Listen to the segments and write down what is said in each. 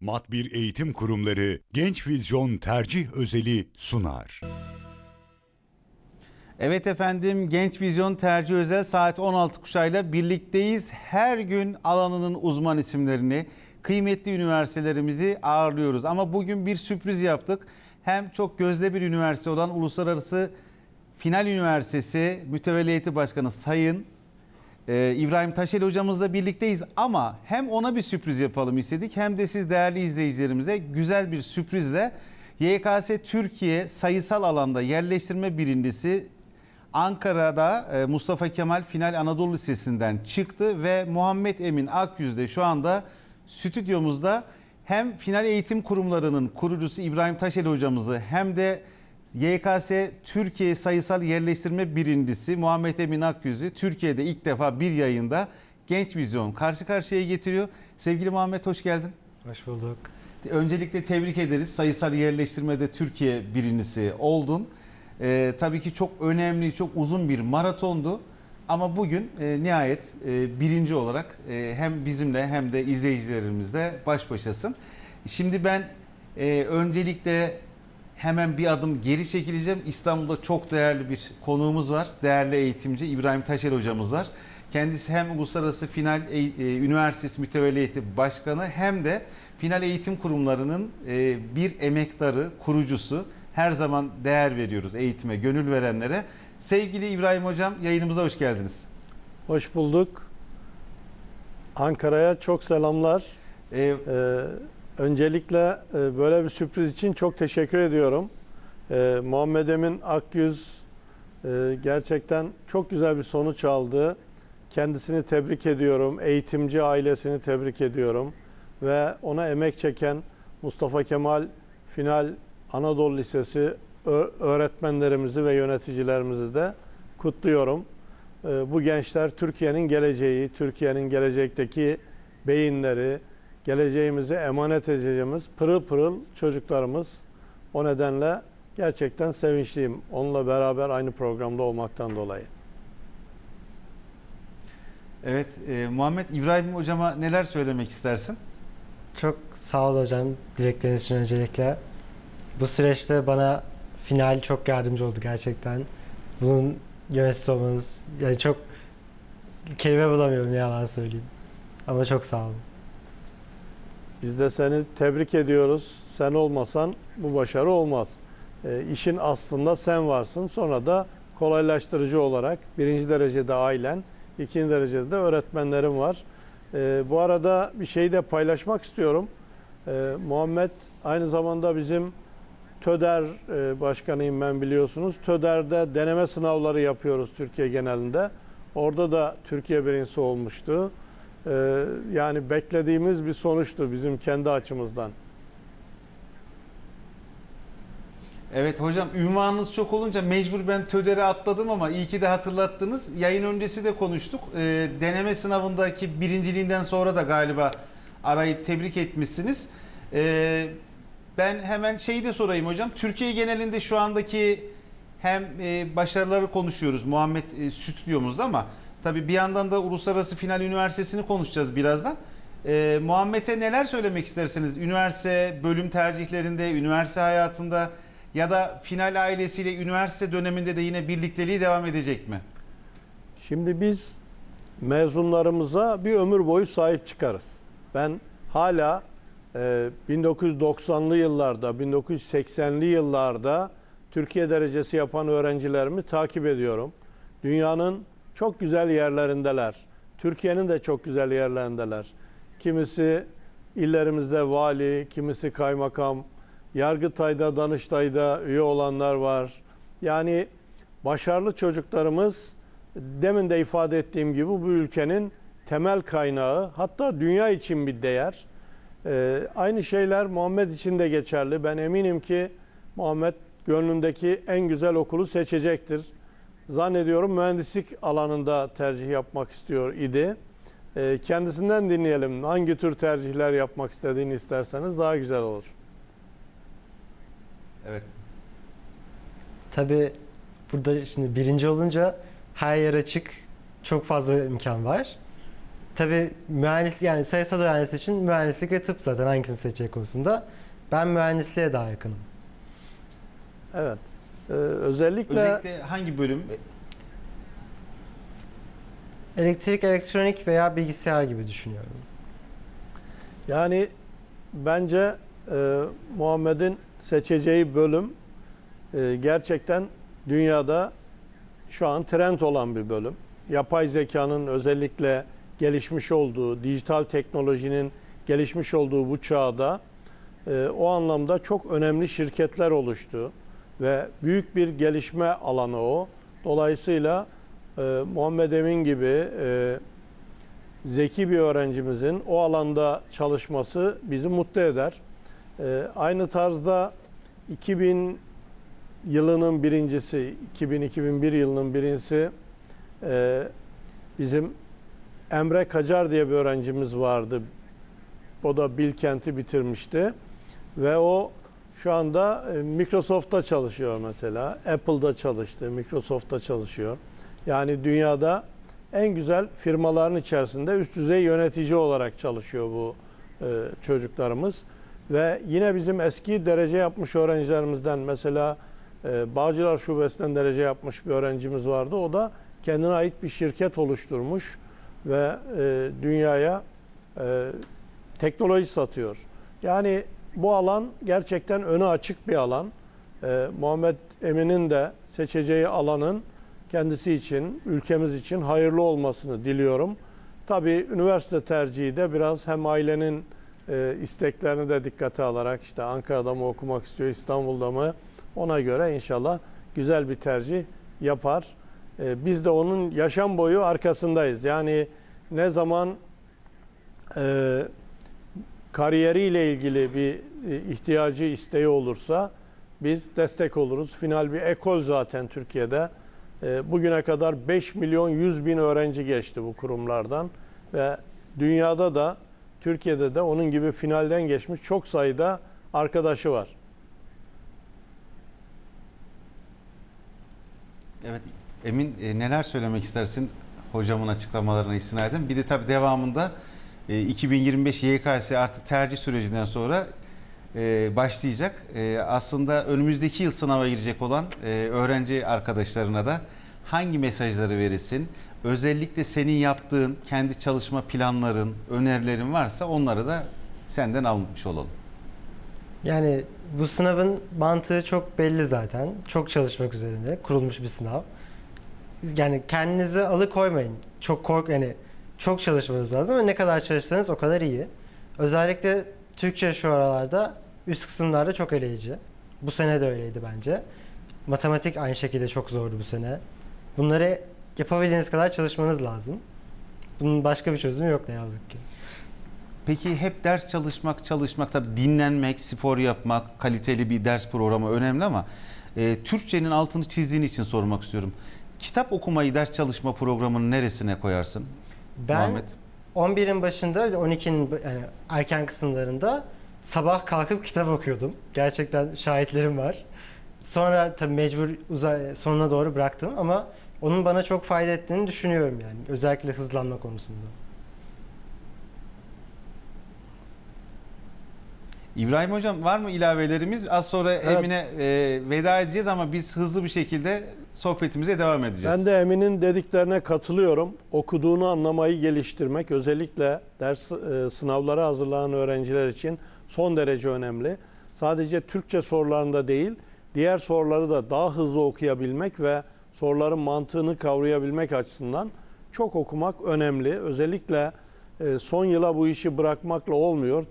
Mat bir Eğitim Kurumları Genç Vizyon Tercih Özeli sunar. Evet efendim Genç Vizyon Tercih Özel saat 16 kuşayla birlikteyiz. Her gün alanının uzman isimlerini, kıymetli üniversitelerimizi ağırlıyoruz. Ama bugün bir sürpriz yaptık. Hem çok gözde bir üniversite olan Uluslararası Final Üniversitesi Mütevelliyeti Başkanı Sayın ee, İbrahim Taşeli hocamızla birlikteyiz ama hem ona bir sürpriz yapalım istedik hem de siz değerli izleyicilerimize güzel bir sürprizle YKS Türkiye sayısal alanda yerleştirme birincisi Ankara'da e, Mustafa Kemal Final Anadolu Lisesi'nden çıktı ve Muhammed Emin Akyüz de şu anda stüdyomuzda. Hem final eğitim kurumlarının kurucusu İbrahim Taşeli hocamızı hem de YKS Türkiye sayısal yerleştirme birincisi Muhammed Emin Akyüz'ü Türkiye'de ilk defa bir yayında Genç Vizyon karşı karşıya getiriyor. Sevgili Muhammed hoş geldin. Hoş bulduk. Öncelikle tebrik ederiz. Sayısal yerleştirmede Türkiye birincisi oldun. Ee, tabii ki çok önemli, çok uzun bir maratondu. Ama bugün e, nihayet e, birinci olarak e, hem bizimle hem de izleyicilerimizle baş başasın. Şimdi ben e, öncelikle hemen bir adım geri çekileceğim. İstanbul'da çok değerli bir konuğumuz var. Değerli eğitimci İbrahim Taşer hocamız var. Kendisi hem Uluslararası Final E- e, Üniversitesi Mütevelliyeti Başkanı hem de Final Eğitim Kurumlarının e, bir emektarı, kurucusu. Her zaman değer veriyoruz eğitime, gönül verenlere. Sevgili İbrahim Hocam yayınımıza hoş geldiniz. Hoş bulduk. Ankara'ya çok selamlar. Ee, Ee, öncelikle e, böyle bir sürpriz için çok teşekkür ediyorum. Ee, Muhammed Emin Akyüz e, gerçekten çok güzel bir sonuç aldı. Kendisini tebrik ediyorum. Eğitimci ailesini tebrik ediyorum. Ve ona emek çeken Mustafa Kemal Final Anadolu Lisesi öğretmenlerimizi ve yöneticilerimizi de kutluyorum. Bu gençler Türkiye'nin geleceği, Türkiye'nin gelecekteki beyinleri, geleceğimize emanet edeceğimiz pırıl pırıl çocuklarımız. O nedenle gerçekten sevinçliyim onunla beraber aynı programda olmaktan dolayı. evet e, Muhammed İbrahim Hocama neler söylemek istersin? Çok sağ ol hocam dilekleriniz için öncelikle. Bu süreçte bana final çok yardımcı oldu gerçekten. Bunun yöneticisi olmanız yani çok kelime bulamıyorum yalan söyleyeyim. Ama çok sağ olun. Biz de seni tebrik ediyoruz. Sen olmasan bu başarı olmaz. E, işin aslında sen varsın. Sonra da kolaylaştırıcı olarak birinci derecede ailen, ikinci derecede de öğretmenlerim var. E, bu arada bir şeyi de paylaşmak istiyorum. E, Muhammed aynı zamanda bizim TÖDER e, başkanıyım ben biliyorsunuz. TÖDER'de deneme sınavları yapıyoruz Türkiye genelinde. Orada da Türkiye birincisi olmuştu. Ee, yani beklediğimiz bir sonuçtu bizim kendi açımızdan. Evet hocam ünvanınız çok olunca mecbur ben TÖDER'e atladım ama iyi ki de hatırlattınız. Yayın öncesi de konuştuk. Ee, deneme sınavındaki birinciliğinden sonra da galiba arayıp tebrik etmişsiniz. Ee, ben hemen şeyi de sorayım hocam. Türkiye genelinde şu andaki hem e, başarıları konuşuyoruz Muhammed e, stüdyomuzda ama tabii bir yandan da Uluslararası Final Üniversitesi'ni konuşacağız birazdan. Ee, Muhammed'e neler söylemek isterseniz üniversite bölüm tercihlerinde, üniversite hayatında ya da final ailesiyle üniversite döneminde de yine birlikteliği devam edecek mi? Şimdi biz mezunlarımıza bir ömür boyu sahip çıkarız. Ben hala e, 1990'lı yıllarda, 1980'li yıllarda Türkiye derecesi yapan öğrencilerimi takip ediyorum. Dünyanın çok güzel yerlerindeler. Türkiye'nin de çok güzel yerlerindeler. Kimisi illerimizde vali, kimisi kaymakam, Yargıtay'da, Danıştay'da üye olanlar var. Yani başarılı çocuklarımız demin de ifade ettiğim gibi bu ülkenin temel kaynağı hatta dünya için bir değer. Ee, aynı şeyler Muhammed için de geçerli. Ben eminim ki Muhammed gönlündeki en güzel okulu seçecektir. Zannediyorum mühendislik alanında tercih yapmak istiyor idi. Ee, kendisinden dinleyelim. Hangi tür tercihler yapmak istediğini isterseniz daha güzel olur. Evet. Tabii burada şimdi birinci olunca her yer açık. Çok fazla imkan var. Tabii mühendis yani sayısal öğrencisi için mühendislik ve tıp zaten hangisini seçecek konusunda. Ben mühendisliğe daha yakınım. Evet. Ee, özellikle, Özellikle hangi bölüm? Elektrik, elektronik veya bilgisayar gibi düşünüyorum. yani bence e, Muhammed'in seçeceği bölüm e, gerçekten dünyada şu an trend olan bir bölüm. Yapay zekanın özellikle gelişmiş olduğu, dijital teknolojinin gelişmiş olduğu bu çağda e, o anlamda çok önemli şirketler oluştu ve büyük bir gelişme alanı o. Dolayısıyla e, Muhammed Emin gibi e, zeki bir öğrencimizin o alanda çalışması bizi mutlu eder. E, aynı tarzda 2000 yılının birincisi, 2000-2001 yılının birincisi e, bizim Emre Kacar diye bir öğrencimiz vardı. O da Bilkent'i bitirmişti. Ve o şu anda e, Microsoft'ta çalışıyor mesela. Apple'da çalıştı, Microsoft'ta çalışıyor. Yani dünyada en güzel firmaların içerisinde üst düzey yönetici olarak çalışıyor bu e, çocuklarımız. Ve yine bizim eski derece yapmış öğrencilerimizden mesela e, Bağcılar Şubesi'nden derece yapmış bir öğrencimiz vardı. O da kendine ait bir şirket oluşturmuş ve e, dünyaya teknoloji satıyor. Yani bu alan gerçekten önü açık bir alan. E, Muhammed Emin'in de seçeceği alanın kendisi için, ülkemiz için hayırlı olmasını diliyorum. Tabii üniversite tercihi de biraz hem ailenin e, isteklerini de dikkate alarak işte Ankara'da mı okumak istiyor, İstanbul'da mı ona göre inşallah güzel bir tercih yapar. E, biz de onun yaşam boyu arkasındayız. Yani ne zaman e, kariyeriyle ilgili bir e, ihtiyacı, isteği olursa biz destek oluruz. Final bir ekol zaten Türkiye'de. E, bugüne kadar 5 milyon 100 bin öğrenci geçti bu kurumlardan ve dünyada da Türkiye'de de onun gibi finalden geçmiş çok sayıda arkadaşı var. Evet Emin e, neler söylemek istersin hocamın açıklamalarına istinaden? Bir de tabii devamında e, 2025 YKS artık tercih sürecinden sonra e, başlayacak. E, aslında önümüzdeki yıl sınava girecek olan e, öğrenci arkadaşlarına da hangi mesajları verirsin? Özellikle senin yaptığın kendi çalışma planların, önerilerin varsa onları da senden almış olalım. Yani bu sınavın mantığı çok belli zaten. Çok çalışmak üzerine kurulmuş bir sınav. Yani kendinizi alıkoymayın. Çok kork yani çok çalışmanız lazım ve ne kadar çalışırsanız o kadar iyi. Özellikle Türkçe şu aralarda üst kısımlarda çok eleyici. Bu sene de öyleydi bence. Matematik aynı şekilde çok zordu bu sene. Bunları yapabildiğiniz kadar çalışmanız lazım. Bunun başka bir çözümü yok ne yazık ki. Peki hep ders çalışmak, çalışmak tabii dinlenmek, spor yapmak, kaliteli bir ders programı önemli ama e, Türkçenin altını çizdiğin için sormak istiyorum. Kitap okumayı ders çalışma programının neresine koyarsın Ben Muhammed? 11'in başında 12'nin yani erken kısımlarında sabah kalkıp kitap okuyordum. Gerçekten şahitlerim var. Sonra tabii mecbur uza- sonuna doğru bıraktım ama onun bana çok fayda ettiğini düşünüyorum yani. Özellikle hızlanma konusunda. İbrahim Hocam var mı ilavelerimiz? Az sonra Evet. Emine e, veda edeceğiz ama biz hızlı bir şekilde sohbetimize devam edeceğiz. Ben de Emin'in dediklerine katılıyorum. Okuduğunu anlamayı geliştirmek özellikle ders e, sınavlara hazırlanan öğrenciler için son derece önemli. Sadece Türkçe sorularında değil, diğer soruları da daha hızlı okuyabilmek ve soruların mantığını kavrayabilmek açısından çok okumak önemli. Özellikle e, son yıla bu işi bırakmakla olmuyor.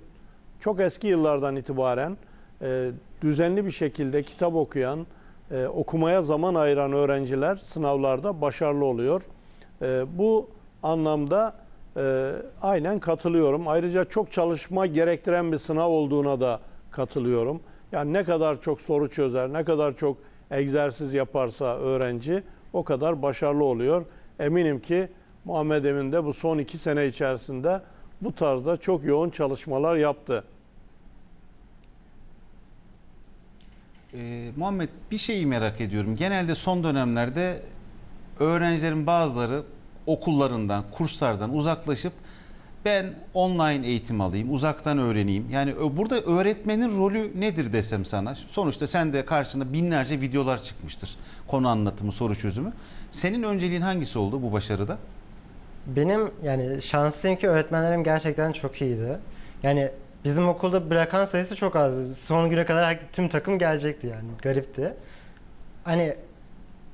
Çok eski yıllardan itibaren e, düzenli bir şekilde kitap okuyan, e, okumaya zaman ayıran öğrenciler sınavlarda başarılı oluyor. E, bu anlamda e, aynen katılıyorum. Ayrıca çok çalışma gerektiren bir sınav olduğuna da katılıyorum. Yani ne kadar çok soru çözer, ne kadar çok egzersiz yaparsa öğrenci o kadar başarılı oluyor. Eminim ki Muhammed Emin de bu son iki sene içerisinde bu tarzda çok yoğun çalışmalar yaptı. Ee, Muhammed bir şeyi merak ediyorum. Genelde son dönemlerde öğrencilerin bazıları okullarından, kurslardan uzaklaşıp Ben online eğitim alayım, uzaktan öğreneyim. Yani burada öğretmenin rolü nedir desem sana? Sonuçta sen de karşında binlerce videolar çıkmıştır. Konu anlatımı, soru çözümü. Senin önceliğin hangisi oldu bu başarıda? Benim yani şanslıyım ki öğretmenlerim gerçekten çok iyiydi. Yani bizim okulda bırakan sayısı çok azdı. Son güne kadar her- tüm takım gelecekti yani. Garipti. Hani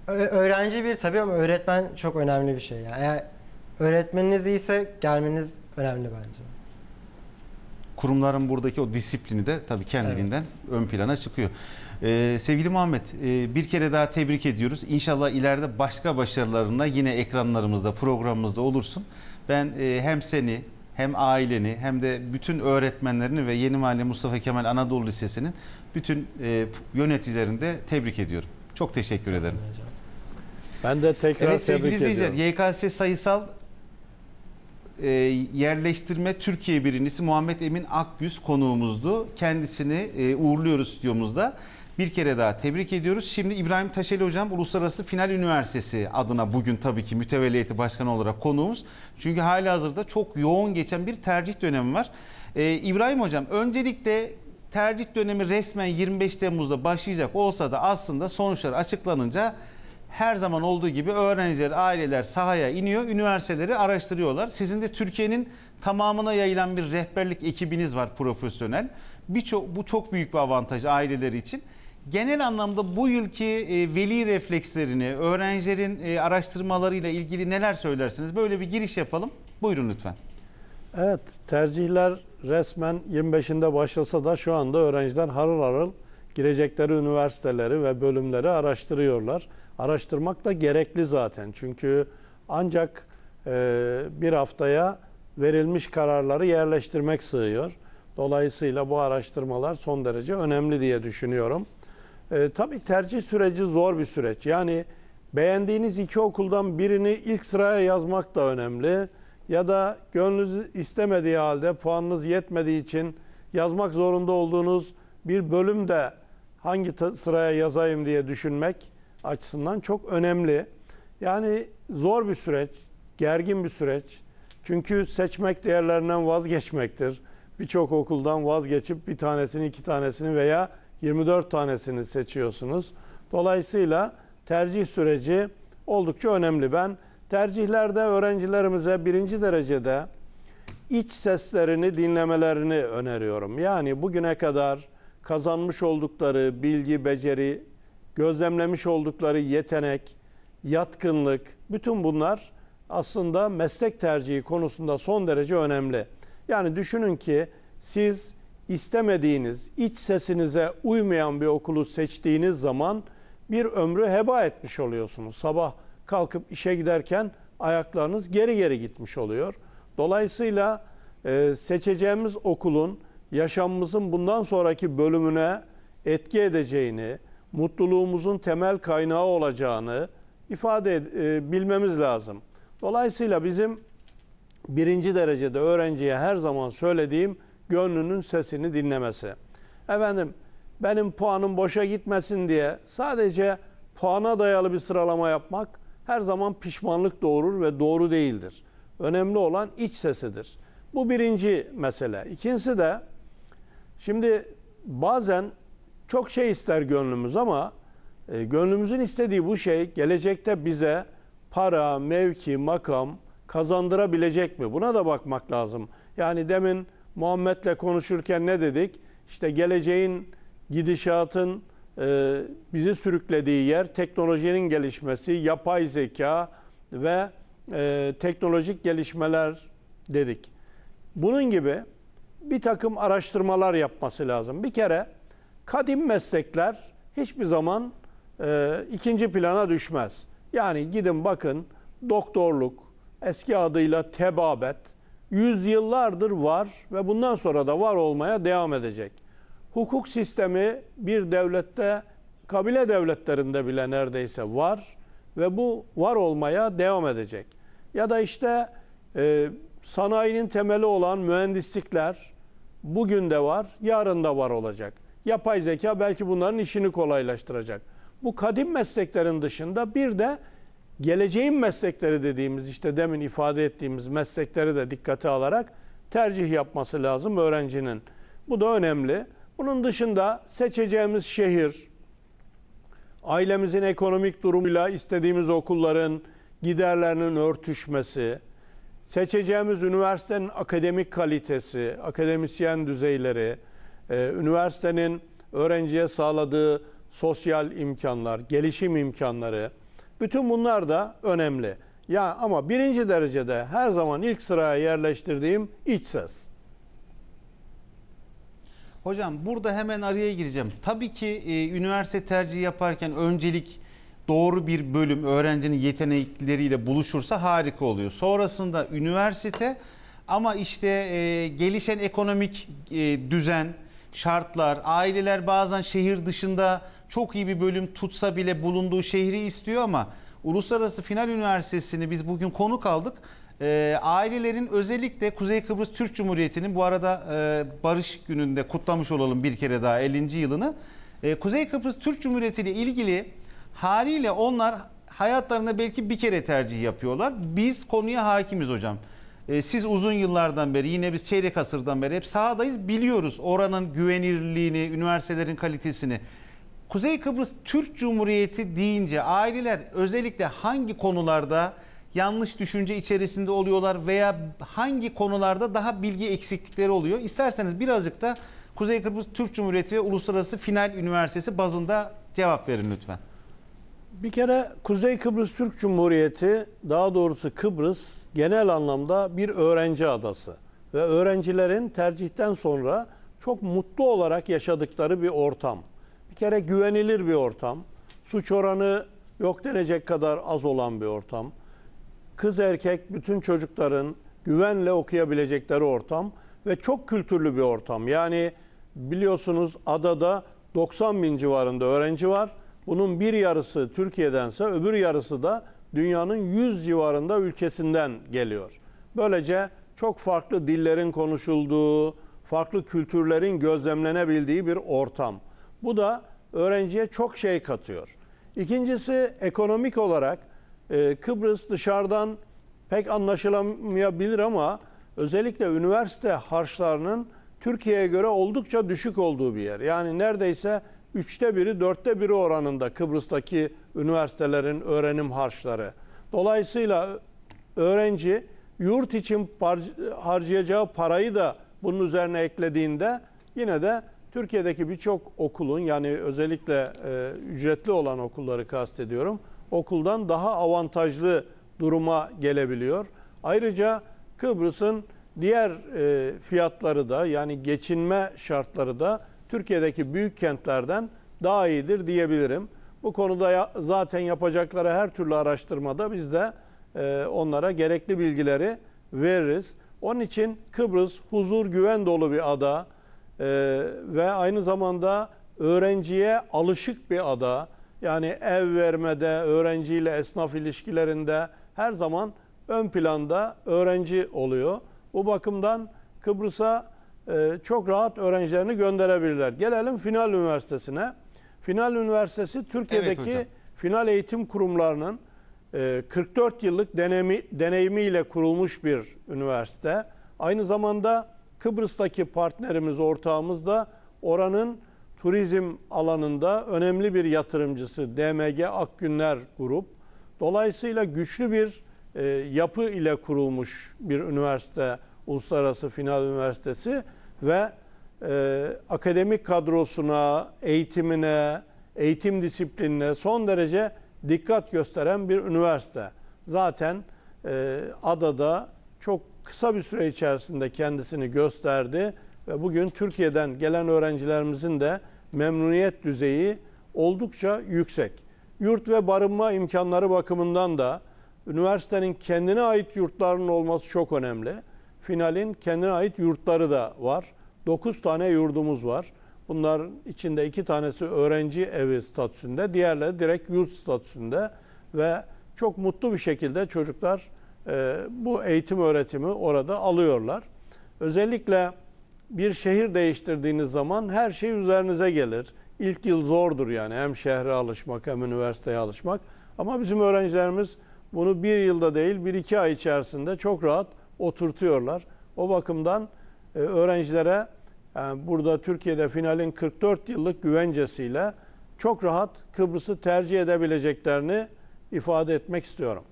öğrenci bir tabii ama öğretmen çok önemli bir şey. Yani eğer öğretmeniniz iyiyse gelmeniz önemli bence. Kurumların buradaki o disiplini de tabii kendiliğinden ön plana çıkıyor. Ee, sevgili Muhammed, e, bir kere daha tebrik ediyoruz. İnşallah ileride başka başarılarına yine ekranlarımızda, programımızda olursun. Ben e, hem seni hem aileni hem de bütün öğretmenlerini ve Yeni Mahalle Mustafa Kemal Anadolu Lisesi'nin bütün e, yöneticilerini de tebrik ediyorum. Çok teşekkür ederim. Hocam. Ben de tekrar Evet sevgili tebrik izleyiciler, ediyorum. YKS sayısal e, yerleştirme Türkiye birincisi Muhammed Emin Akgüz konuğumuzdu. Kendisini e, uğurluyoruz stüdyomuzda. Bir kere daha tebrik ediyoruz. Şimdi İbrahim Taşeli Hocam Uluslararası Final Üniversitesi adına bugün tabii ki mütevelli heyeti başkanı olarak konuğumuz. Çünkü hali hazırda çok yoğun geçen bir tercih dönemi var. E, İbrahim Hocam öncelikle tercih dönemi resmen 25 Temmuz'da başlayacak olsa da aslında sonuçlar açıklanınca her zaman olduğu gibi öğrenciler, aileler sahaya iniyor, üniversiteleri araştırıyorlar. Sizin de Türkiye'nin tamamına yayılan bir rehberlik ekibiniz var profesyonel. Birçok bu çok büyük bir avantaj aileleri için. Genel anlamda bu yılki e, veli reflekslerini, öğrencilerin e, araştırmalarıyla ilgili neler söylersiniz? Böyle bir giriş yapalım. Buyurun lütfen. Evet, tercihler resmen 25'inde başlasa da şu anda öğrenciler harıl harıl girecekleri üniversiteleri ve bölümleri araştırıyorlar. Araştırmak da gerekli zaten. Çünkü ancak e, bir haftaya verilmiş kararları yerleştirmek sığıyor. Dolayısıyla bu araştırmalar son derece önemli diye düşünüyorum. E, tabii tercih süreci zor bir süreç. Yani beğendiğiniz iki okuldan birini ilk sıraya yazmak da önemli. Ya da gönlünüz istemediği halde puanınız yetmediği için yazmak zorunda olduğunuz bir bölüm de hangi sıraya yazayım diye düşünmek açısından çok önemli. Yani zor bir süreç, gergin bir süreç. Çünkü seçmek değerlerinden vazgeçmektir. Birçok okuldan vazgeçip bir tanesini, iki tanesini veya 24 tanesini seçiyorsunuz. Dolayısıyla tercih süreci oldukça önemli. Ben tercihlerde öğrencilerimize birinci derecede iç seslerini dinlemelerini öneriyorum. Yani bugüne kadar kazanmış oldukları bilgi, beceri, gözlemlemiş oldukları yetenek, yatkınlık, bütün bunlar aslında meslek tercihi konusunda son derece önemli. Yani düşünün ki siz istemediğiniz, iç sesinize uymayan bir okulu seçtiğiniz zaman bir ömrü heba etmiş oluyorsunuz. Sabah kalkıp işe giderken ayaklarınız geri geri gitmiş oluyor. Dolayısıyla e, seçeceğimiz okulun yaşamımızın bundan sonraki bölümüne etki edeceğini, mutluluğumuzun temel kaynağı olacağını ifade e, bilmemiz lazım. Dolayısıyla bizim birinci derecede öğrenciye her zaman söylediğim gönlünün sesini dinlemesi. Efendim benim puanım boşa gitmesin diye sadece puana dayalı bir sıralama yapmak her zaman pişmanlık doğurur ve doğru değildir. Önemli olan iç sesidir. Bu birinci mesele. İkincisi de şimdi bazen çok şey ister gönlümüz ama e, gönlümüzün istediği bu şey gelecekte bize para, mevki, makam kazandırabilecek mi? Buna da bakmak lazım. Yani demin Muhammed'le konuşurken ne dedik? İşte geleceğin gidişatın e, bizi sürüklediği yer teknolojinin gelişmesi, yapay zeka ve e, teknolojik gelişmeler dedik. Bunun gibi bir takım araştırmalar yapması lazım. Bir kere kadim meslekler hiçbir zaman e, ikinci plana düşmez. Yani gidin bakın doktorluk, eski adıyla tebabet, yüzyıllardır var ve bundan sonra da var olmaya devam edecek. Hukuk sistemi bir devlette, kabile devletlerinde bile neredeyse var ve bu var olmaya devam edecek. Ya da işte e, sanayinin temeli olan mühendislikler bugün de var, yarın da var olacak. Yapay zeka belki bunların işini kolaylaştıracak. Bu kadim mesleklerin dışında bir de geleceğin meslekleri dediğimiz işte demin ifade ettiğimiz meslekleri de dikkate alarak tercih yapması lazım öğrencinin. Bu da önemli. Bunun dışında seçeceğimiz şehir, ailemizin ekonomik durumuyla istediğimiz okulların giderlerinin örtüşmesi, seçeceğimiz üniversitenin akademik kalitesi, akademisyen düzeyleri, e, üniversitenin öğrenciye sağladığı sosyal imkanlar, gelişim imkanları, bütün bunlar da önemli. Ya ama birinci derecede her zaman ilk sıraya yerleştirdiğim iç ses. Hocam burada hemen araya gireceğim. Tabii ki e, üniversite tercihi yaparken öncelik doğru bir bölüm öğrencinin yetenekleriyle buluşursa harika oluyor. Sonrasında üniversite ama işte e, gelişen ekonomik e, düzen, şartlar, aileler bazen şehir dışında çok iyi bir bölüm tutsa bile bulunduğu şehri istiyor ama Uluslararası Final Üniversitesi'ni biz bugün konuk aldık. E, ailelerin özellikle Kuzey Kıbrıs Türk Cumhuriyeti'nin bu arada e, Barış Günü'nde kutlamış olalım bir kere daha 50. yılını. E, Kuzey Kıbrıs Türk Cumhuriyeti ile ilgili haliyle onlar hayatlarında belki bir kere tercih yapıyorlar. Biz konuya hakimiz hocam. E, siz uzun yıllardan beri yine biz çeyrek asırdan beri hep sahadayız biliyoruz oranın güvenirliğini, üniversitelerin kalitesini. Kuzey Kıbrıs Türk Cumhuriyeti deyince aileler özellikle hangi konularda yanlış düşünce içerisinde oluyorlar veya hangi konularda daha bilgi eksiklikleri oluyor? İsterseniz birazcık da Kuzey Kıbrıs Türk Cumhuriyeti ve Uluslararası Final Üniversitesi bazında cevap verin lütfen. Bir kere Kuzey Kıbrıs Türk Cumhuriyeti, daha doğrusu Kıbrıs genel anlamda bir öğrenci adası ve öğrencilerin tercihten sonra çok mutlu olarak yaşadıkları bir ortam. Bir kere güvenilir bir ortam. Suç oranı yok denecek kadar az olan bir ortam. Kız erkek bütün çocukların güvenle okuyabilecekleri ortam ve çok kültürlü bir ortam. Yani biliyorsunuz adada 90 bin civarında öğrenci var. Bunun bir yarısı Türkiye'dense öbür yarısı da dünyanın 100 civarında ülkesinden geliyor. Böylece çok farklı dillerin konuşulduğu, farklı kültürlerin gözlemlenebildiği bir ortam. Bu da öğrenciye çok şey katıyor. İkincisi ekonomik olarak e, Kıbrıs dışarıdan pek anlaşılamayabilir ama özellikle üniversite harçlarının Türkiye'ye göre oldukça düşük olduğu bir yer. Yani neredeyse üçte biri, dörtte biri oranında Kıbrıs'taki üniversitelerin öğrenim harçları. Dolayısıyla öğrenci yurt için harcayacağı parayı da bunun üzerine eklediğinde yine de Türkiye'deki birçok okulun yani özellikle e, ücretli olan okulları kastediyorum okuldan daha avantajlı duruma gelebiliyor. Ayrıca Kıbrıs'ın diğer e, fiyatları da yani geçinme şartları da Türkiye'deki büyük kentlerden daha iyidir diyebilirim. Bu konuda ya, zaten yapacakları her türlü araştırmada biz de e, onlara gerekli bilgileri veririz. Onun için Kıbrıs huzur güven dolu bir ada e, ve aynı zamanda öğrenciye alışık bir ada. Yani ev vermede, öğrenciyle esnaf ilişkilerinde her zaman ön planda öğrenci oluyor. Bu bakımdan Kıbrıs'a çok rahat öğrencilerini gönderebilirler. Gelelim Final Üniversitesi'ne. Final Üniversitesi Türkiye'deki hocam. final eğitim kurumlarının e, 44 yıllık deneyimi, deneyimiyle kurulmuş bir üniversite. Aynı zamanda Kıbrıs'taki partnerimiz, ortağımız da oranın turizm alanında önemli bir yatırımcısı DMG Akgünler Grup. Dolayısıyla güçlü bir e, yapı ile kurulmuş bir üniversite, Uluslararası Final Üniversitesi ve e, akademik kadrosuna, eğitimine, eğitim disiplinine son derece dikkat gösteren bir üniversite. Zaten e, adada çok kısa bir süre içerisinde kendisini gösterdi ve bugün Türkiye'den gelen öğrencilerimizin de memnuniyet düzeyi oldukça yüksek. Yurt ve barınma imkanları bakımından da üniversitenin kendine ait yurtlarının olması çok önemli. Finalin kendine ait yurtları da var. 9 tane yurdumuz var. Bunların içinde iki tanesi öğrenci evi statüsünde, diğerleri direkt yurt statüsünde ve çok mutlu bir şekilde çocuklar e, bu eğitim öğretimi orada alıyorlar. Özellikle bir şehir değiştirdiğiniz zaman her şey üzerinize gelir. İlk yıl zordur yani hem şehre alışmak hem üniversiteye alışmak. Ama bizim öğrencilerimiz bunu bir yılda değil bir iki ay içerisinde çok rahat oturtuyorlar. O bakımdan e, öğrencilere yani burada Türkiye'de finalin 44 yıllık güvencesiyle çok rahat Kıbrıs'ı tercih edebileceklerini ifade etmek istiyorum.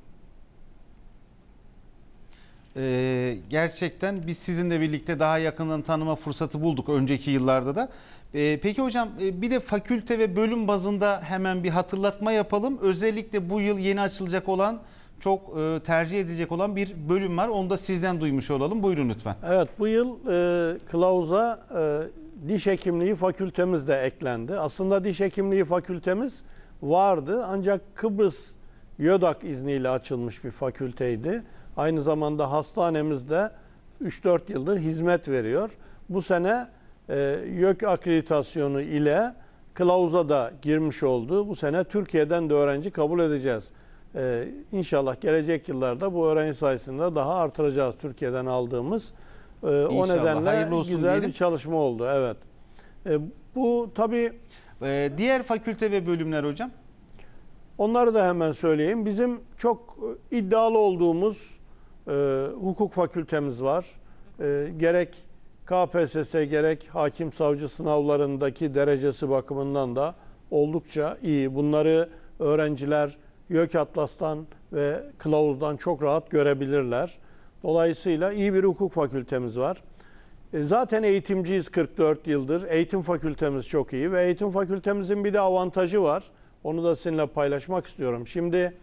Ee, gerçekten biz sizinle birlikte daha yakından tanıma fırsatı bulduk önceki yıllarda da. Ee, peki hocam e, bir de fakülte ve bölüm bazında hemen bir hatırlatma yapalım. Özellikle bu yıl yeni açılacak olan çok e, tercih edilecek olan bir bölüm var. Onu da sizden duymuş olalım. Buyurun lütfen. Evet bu yıl e, kılavuza e, diş hekimliği fakültemiz de eklendi. Aslında diş hekimliği fakültemiz vardı ancak Kıbrıs YÖDAK izniyle açılmış bir fakülteydi. Aynı zamanda hastanemizde 3-4 yıldır hizmet veriyor. Bu sene e, YÖK akreditasyonu ile kılavuza da girmiş oldu. Bu sene Türkiye'den de öğrenci kabul edeceğiz. Ee, inşallah gelecek yıllarda bu öğrenci sayısını daha artıracağız Türkiye'den aldığımız. Ee, o İnşallah. nedenle Hayırlı olsun güzel diyelim. bir çalışma oldu. Evet. Ee, bu tabii Ee, diğer fakülte ve bölümler hocam. onları da hemen söyleyeyim. Bizim çok e, iddialı olduğumuz e, hukuk fakültemiz var. E, gerek KPSS gerek hakim savcı sınavlarındaki derecesi bakımından da oldukça iyi. Bunları öğrenciler YÖK Atlas'tan ve kılavuzdan çok rahat görebilirler. Dolayısıyla iyi bir hukuk fakültemiz var. E, Zaten eğitimciyiz 44 yıldır. Eğitim fakültemiz çok iyi ve eğitim fakültemizin bir de avantajı var. Onu da sizinle paylaşmak istiyorum. Şimdi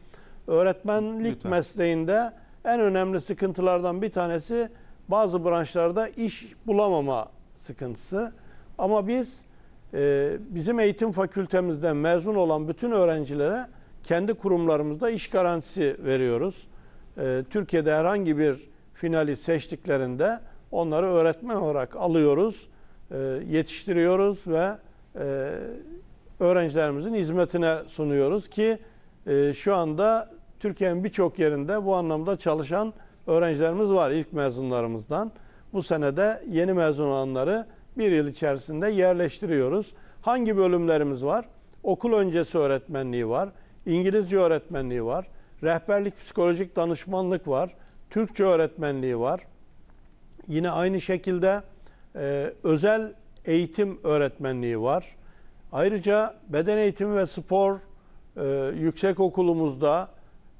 öğretmenlik Lütfen. mesleğinde en önemli sıkıntılardan bir tanesi bazı branşlarda iş bulamama sıkıntısı. Ama biz e, bizim eğitim fakültemizden mezun olan bütün öğrencilere kendi kurumlarımızda iş garantisi veriyoruz. E, Türkiye'de herhangi bir finali seçtiklerinde onları öğretmen olarak alıyoruz, e, yetiştiriyoruz ve e, öğrencilerimizin hizmetine sunuyoruz ki e, şu anda Türkiye'nin birçok yerinde bu anlamda çalışan öğrencilerimiz var ilk mezunlarımızdan. Bu senede yeni mezun olanları bir yıl içerisinde yerleştiriyoruz. Hangi bölümlerimiz var? Okul öncesi öğretmenliği var, İngilizce öğretmenliği var, rehberlik psikolojik danışmanlık var, Türkçe öğretmenliği var. Yine aynı şekilde e, özel eğitim öğretmenliği var. Ayrıca beden eğitimi ve spor e, yüksek okulumuzda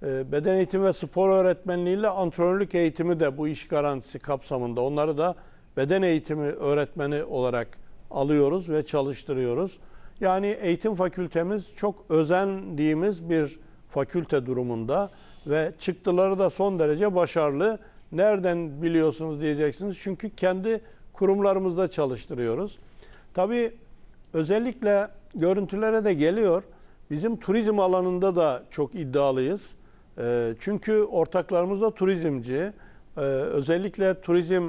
e, beden eğitimi ve spor öğretmenliği ile antrenörlük eğitimi de bu iş garantisi kapsamında. Onları da beden eğitimi öğretmeni olarak alıyoruz ve çalıştırıyoruz. Yani eğitim fakültemiz çok özendiğimiz bir fakülte durumunda ve çıktıları da son derece başarılı. Nereden biliyorsunuz diyeceksiniz. Çünkü kendi kurumlarımızda çalıştırıyoruz. Tabii özellikle görüntülere de geliyor. Bizim turizm alanında da çok iddialıyız. Ee, Çünkü ortaklarımız da turizmci. Ee, Özellikle turizm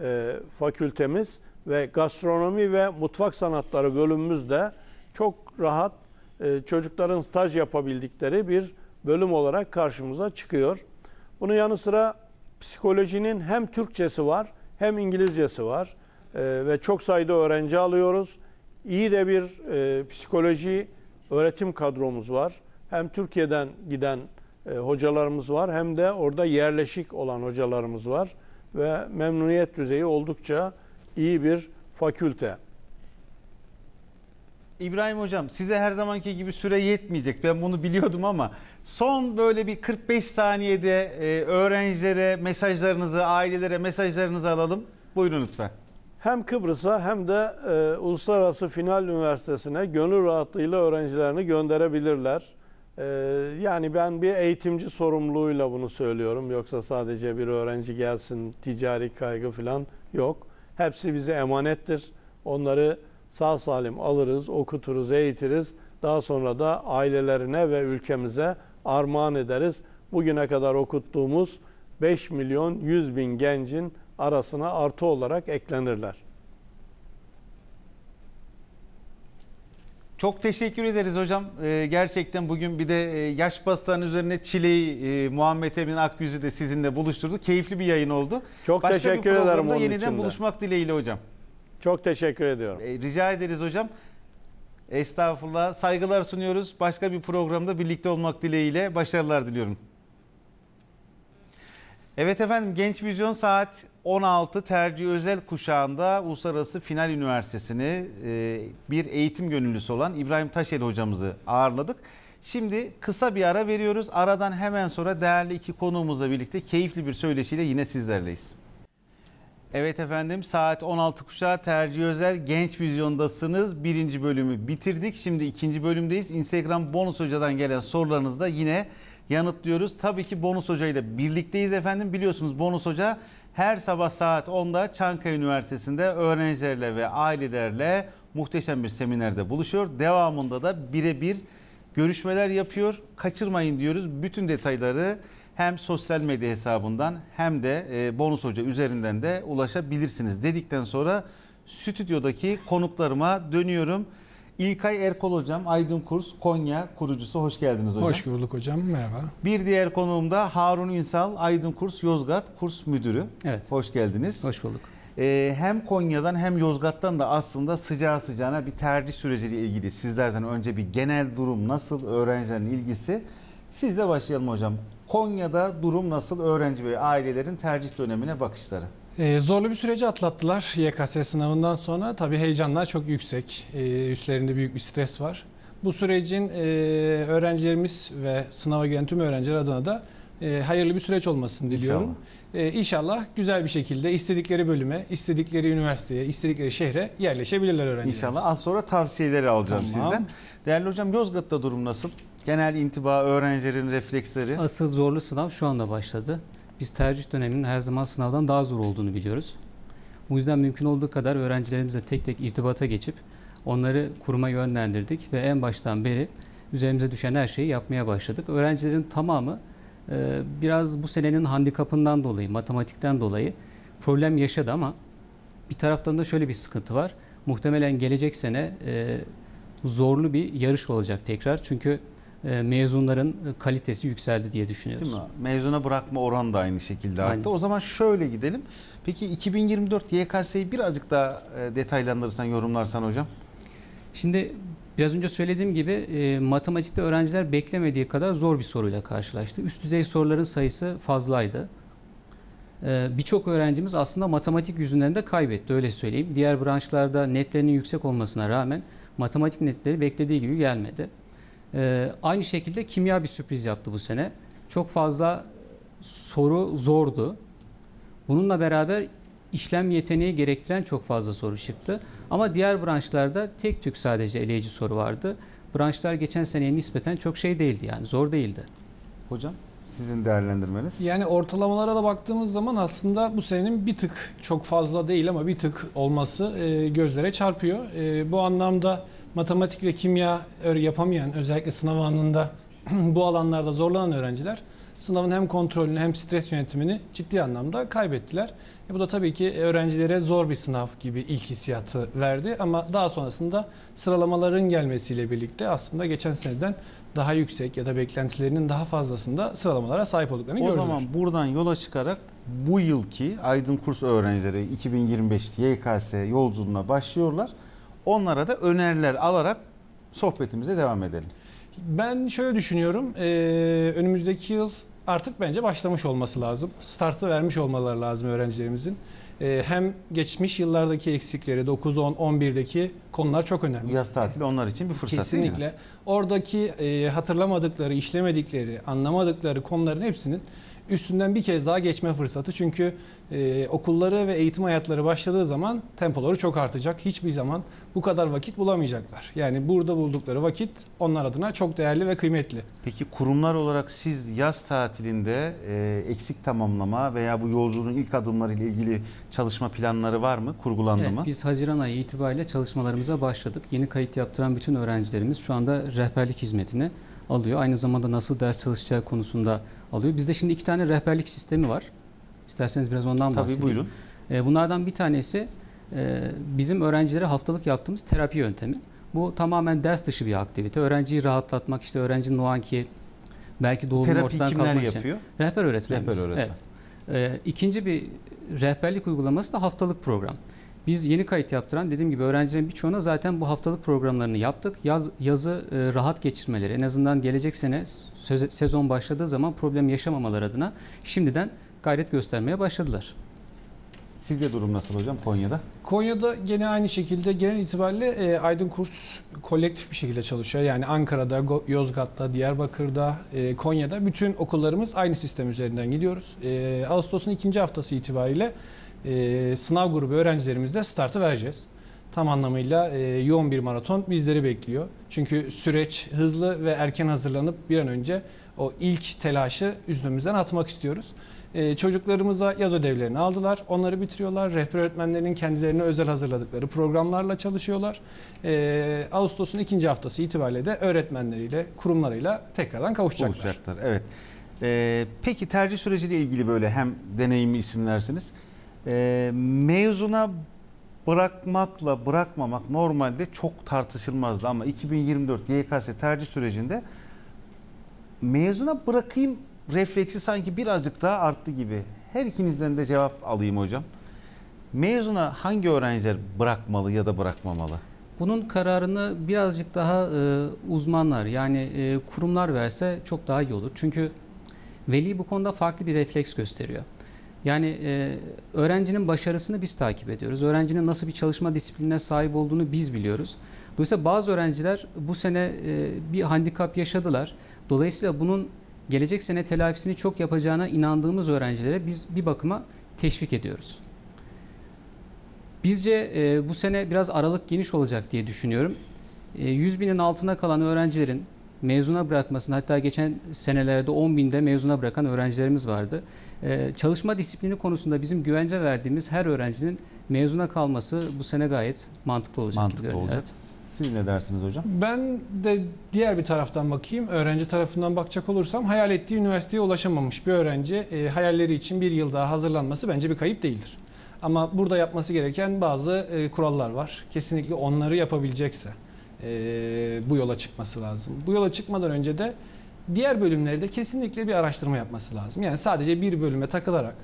e, fakültemiz ve gastronomi ve mutfak sanatları bölümümüz de çok rahat e, çocukların staj yapabildikleri bir bölüm olarak karşımıza çıkıyor. Bunun yanı sıra psikolojinin hem Türkçesi var hem İngilizcesi var E, ve çok sayıda öğrenci alıyoruz. İyi de bir e, psikoloji öğretim kadromuz var. Hem Türkiye'den giden hocalarımız var hem de orada yerleşik olan hocalarımız var ve memnuniyet düzeyi oldukça iyi bir fakülte. İbrahim Hocam size her zamanki gibi süre yetmeyecek. Ben bunu biliyordum ama son böyle bir 45 saniyede e, öğrencilere mesajlarınızı, ailelere mesajlarınızı alalım. Buyurun lütfen. Hem Kıbrıs'a hem de e, Uluslararası Final Üniversitesi'ne gönül rahatlığıyla öğrencilerini gönderebilirler. E, yani ben bir eğitimci sorumluluğuyla bunu söylüyorum. Yoksa sadece bir öğrenci gelsin ticari kaygı falan yok. Hepsi bize emanettir. Onları sağ salim alırız, okuturuz, eğitiriz. Daha sonra da ailelerine ve ülkemize armağan ederiz. Bugüne kadar okuttuğumuz 5 milyon 100 bin gencin arasına artı olarak eklenirler. Çok teşekkür ederiz hocam. Ee, gerçekten bugün bir de e, yaş pastanın üzerine çileği e, Muhammed Emin Akgüz'ü de sizinle buluşturdu. Keyifli bir yayın oldu. Çok Başka teşekkür bir ederim programda onun yeniden için de. buluşmak dileğiyle hocam. Çok teşekkür ediyorum. Ee, rica ederiz hocam. Estağfurullah. Saygılar sunuyoruz. Başka bir programda birlikte olmak dileğiyle başarılar diliyorum. Evet efendim Genç Vizyon saat 16 tercih özel kuşağında Uluslararası Final Üniversitesi'ni e, bir eğitim gönüllüsü olan İbrahim Taşeli hocamızı ağırladık. Şimdi kısa bir ara veriyoruz. Aradan hemen sonra değerli iki konuğumuzla birlikte keyifli bir söyleşiyle yine sizlerleyiz. Evet efendim saat 16 kuşağı tercih özel genç vizyondasınız. Birinci bölümü bitirdik. Şimdi ikinci bölümdeyiz. Instagram bonus hocadan gelen sorularınızı da yine yanıtlıyoruz. Tabii ki bonus hoca ile birlikteyiz efendim. Biliyorsunuz bonus hoca her sabah saat 10'da Çankaya Üniversitesi'nde öğrencilerle ve ailelerle muhteşem bir seminerde buluşuyor. Devamında da birebir görüşmeler yapıyor. Kaçırmayın diyoruz. Bütün detayları hem sosyal medya hesabından hem de e, Bonus Hoca üzerinden de ulaşabilirsiniz dedikten sonra stüdyodaki konuklarıma dönüyorum. İlkay Erkol hocam Aydın Kurs Konya kurucusu hoş geldiniz hocam. Hoş bulduk hocam. Merhaba. Bir diğer konuğum da Harun Ünsal Aydın Kurs Yozgat Kurs Müdürü. Evet. Hoş geldiniz. Hoş bulduk. Ee, hem Konya'dan hem Yozgat'tan da aslında sıcağı sıcağına bir tercih süreciyle ilgili sizlerden önce bir genel durum nasıl öğrencilerin ilgisi sizle başlayalım hocam. Konya'da durum nasıl öğrenci ve ailelerin tercih dönemine bakışları? Ee, zorlu bir süreci atlattılar YKS sınavından sonra. Tabii heyecanlar çok yüksek. Ee, üstlerinde büyük bir stres var. Bu sürecin e, öğrencilerimiz ve sınava giren tüm öğrenciler adına da e, hayırlı bir süreç olmasını diliyorum. İnşallah. inşallah güzel bir şekilde istedikleri bölüme, istedikleri üniversiteye, istedikleri şehre yerleşebilirler öğrenciler. İnşallah az sonra tavsiyeleri alacağım Tamam. sizden. Değerli hocam Yozgat'ta durum nasıl? Genel intiba, öğrencilerin refleksleri. Asıl zorlu sınav şu anda başladı. Biz tercih döneminin her zaman sınavdan daha zor olduğunu biliyoruz. Bu yüzden mümkün olduğu kadar öğrencilerimizle tek tek irtibata geçip onları kuruma yönlendirdik ve en baştan beri üzerimize düşen her şeyi yapmaya başladık. Öğrencilerin tamamı e, biraz bu senenin handikapından dolayı, matematikten dolayı problem yaşadı ama bir taraftan da şöyle bir sıkıntı var. Muhtemelen gelecek sene e, zorlu bir yarış olacak tekrar. Çünkü mezunların kalitesi yükseldi diye düşünüyoruz. Değil mi? Mezuna bırakma oranı da aynı şekilde arttı. Aynen. O zaman şöyle gidelim. Peki 2024 YKS'yi birazcık daha e, detaylandırırsan, yorumlarsan hocam. Şimdi biraz önce söylediğim gibi e, matematikte öğrenciler beklemediği kadar zor bir soruyla karşılaştı. Üst düzey soruların sayısı fazlaydı. E, Birçok öğrencimiz aslında matematik yüzünden de kaybetti öyle söyleyeyim. Diğer branşlarda netlerinin yüksek olmasına rağmen matematik netleri beklediği gibi gelmedi. E, Aynı şekilde kimya bir sürpriz yaptı bu sene. Çok fazla soru zordu. Bununla beraber işlem yeteneği gerektiren çok fazla soru çıktı. Ama diğer branşlarda tek tük sadece eleyici soru vardı. Branşlar geçen seneye nispeten çok şey değildi yani zor değildi. Hocam sizin değerlendirmeniz. Yani ortalamalara da baktığımız zaman aslında bu senenin bir tık çok fazla değil ama bir tık olması e, gözlere çarpıyor. E, bu anlamda matematik ve kimya yapamayan özellikle sınav anında bu alanlarda zorlanan öğrenciler sınavın hem kontrolünü hem stres yönetimini ciddi anlamda kaybettiler. E, bu da tabii ki öğrencilere zor bir sınav gibi ilk hissiyatı verdi ama daha sonrasında sıralamaların gelmesiyle birlikte aslında geçen seneden daha yüksek ya da beklentilerinin daha fazlasında sıralamalara sahip olduklarını O gördüler. zaman buradan yola çıkarak bu yılki Aydın Kurs öğrencileri 2025 YKS yolculuğuna başlıyorlar. Onlara da öneriler alarak sohbetimize devam edelim. Ben şöyle düşünüyorum. eee, önümüzdeki yıl artık bence başlamış olması lazım. Startı vermiş olmaları lazım öğrencilerimizin. Eee, hem geçmiş yıllardaki eksikleri 9, 10, 11'deki konular çok önemli. Yaz tatili onlar için bir fırsat değil mi? Kesinlikle. Oradaki eee, hatırlamadıkları, işlemedikleri, anlamadıkları konuların hepsinin üstünden bir kez daha geçme fırsatı. Çünkü eee, okulları ve eğitim hayatları başladığı zaman tempoları çok artacak. Hiçbir zaman bu kadar vakit bulamayacaklar. Yani burada buldukları vakit onlar adına çok değerli ve kıymetli. Peki kurumlar olarak siz yaz tatilinde e, eksik tamamlama veya bu yolculuğun ilk adımları ile ilgili çalışma planları var mı? Kurgulandı Evet, mı? biz Haziran ayı itibariyle çalışmalarımıza başladık. Yeni kayıt yaptıran bütün öğrencilerimiz şu anda rehberlik hizmetini alıyor. Aynı zamanda nasıl ders çalışacağı konusunda alıyor. Bizde şimdi iki tane rehberlik sistemi var. İsterseniz biraz ondan Tabii bahsedeyim. buyurun. E, Bunlardan bir tanesi e, bizim öğrencilere haftalık yaptığımız terapi yöntemi. Bu tamamen ders dışı bir aktivite. Öğrenciyi rahatlatmak, işte öğrencinin o anki belki doğumunu ortadan kalkmak için. yapıyor? Rehber öğretmenimiz. Rehber öğretmen. Evet. Ee, ikinci bir rehberlik uygulaması da haftalık program. Biz yeni kayıt yaptıran dediğim gibi öğrencilerin birçoğuna zaten bu haftalık programlarını yaptık. Yaz yazı e, rahat geçirmeleri en azından gelecek sene söze- sezon başladığı zaman problem yaşamamaları adına şimdiden gayret göstermeye başladılar. Sizde durum nasıl hocam Konya'da? Konya'da gene aynı şekilde genel itibariyle e, Aydın Kurs kolektif bir şekilde çalışıyor. Yani Ankara'da, Yozgat'ta, Diyarbakır'da, e, Konya'da bütün okullarımız aynı sistem üzerinden gidiyoruz. E, Ağustos'un ikinci haftası itibariyle e, sınav grubu öğrencilerimizle startı vereceğiz. Tam anlamıyla e, yoğun bir maraton bizleri bekliyor. Çünkü süreç hızlı ve erken hazırlanıp bir an önce o ilk telaşı üstümüzden atmak istiyoruz. Ee, çocuklarımıza yaz ödevlerini aldılar. Onları bitiriyorlar. Rehber öğretmenlerinin kendilerine özel hazırladıkları programlarla çalışıyorlar. Ee, Ağustos'un ikinci haftası itibariyle de öğretmenleriyle, kurumlarıyla tekrardan kavuşacaklar. Olacaklar. Evet. Ee, peki tercih süreciyle ilgili böyle hem deneyimli isimlersiniz. Ee, mezuna bırakmakla bırakmamak normalde çok tartışılmazdı ama 2024 YKS tercih sürecinde mezuna bırakayım refleksi sanki birazcık daha arttı gibi. Her ikinizden de cevap alayım hocam. Mezuna hangi öğrenciler bırakmalı ya da bırakmamalı? Bunun kararını birazcık daha e, uzmanlar yani e, kurumlar verse çok daha iyi olur. Çünkü veli bu konuda farklı bir refleks gösteriyor. Yani e, öğrencinin başarısını biz takip ediyoruz. Öğrencinin nasıl bir çalışma disiplinine sahip olduğunu biz biliyoruz. Dolayısıyla bazı öğrenciler bu sene e, bir handikap yaşadılar. Dolayısıyla bunun gelecek sene telafisini çok yapacağına inandığımız öğrencilere biz bir bakıma teşvik ediyoruz. Bizce e, bu sene biraz aralık geniş olacak diye düşünüyorum. E, 100 binin altına kalan öğrencilerin mezuna bırakmasını hatta geçen senelerde 10 binde mezuna bırakan öğrencilerimiz vardı. E, çalışma disiplini konusunda bizim güvence verdiğimiz her öğrencinin mezuna kalması bu sene gayet mantıklı olacak. gibi Mantıklı görünüyor. olacak. Evet. Siz ne dersiniz hocam? Ben de diğer bir taraftan bakayım. Öğrenci tarafından bakacak olursam hayal ettiği üniversiteye ulaşamamış bir öğrenci e, hayalleri için bir yıl daha hazırlanması bence bir kayıp değildir. Ama burada yapması gereken bazı e, kurallar var. Kesinlikle onları yapabilecekse e, bu yola çıkması lazım. Bu yola çıkmadan önce de diğer bölümleri de kesinlikle bir araştırma yapması lazım. Yani sadece bir bölüme takılarak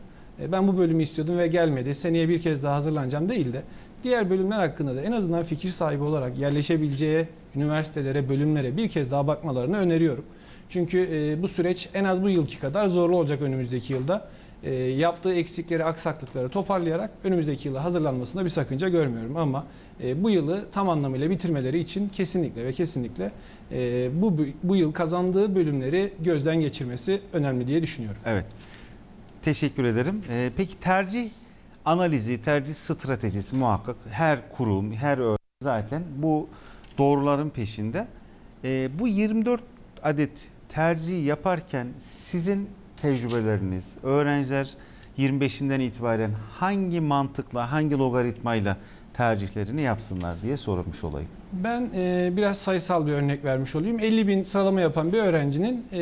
e, ben bu bölümü istiyordum ve gelmedi. Seneye bir kez daha hazırlanacağım değil de diğer bölümler hakkında da en azından fikir sahibi olarak yerleşebileceği üniversitelere, bölümlere bir kez daha bakmalarını öneriyorum. Çünkü e, bu süreç en az bu yılki kadar zorlu olacak önümüzdeki yılda. E, yaptığı eksikleri, aksaklıkları toparlayarak önümüzdeki yıla hazırlanmasında bir sakınca görmüyorum. Ama e, bu yılı tam anlamıyla bitirmeleri için kesinlikle ve kesinlikle e, bu bu yıl kazandığı bölümleri gözden geçirmesi önemli diye düşünüyorum. Evet. Teşekkür ederim. Ee, peki tercih analizi, tercih stratejisi muhakkak her kurum, her öğrenci zaten bu doğruların peşinde. Ee, bu 24 adet tercihi yaparken sizin tecrübeleriniz, öğrenciler 25'inden itibaren hangi mantıkla, hangi logaritmayla tercihlerini yapsınlar diye sormuş olayım. Ben e, biraz sayısal bir örnek vermiş olayım. 50 bin sıralama yapan bir öğrencinin e,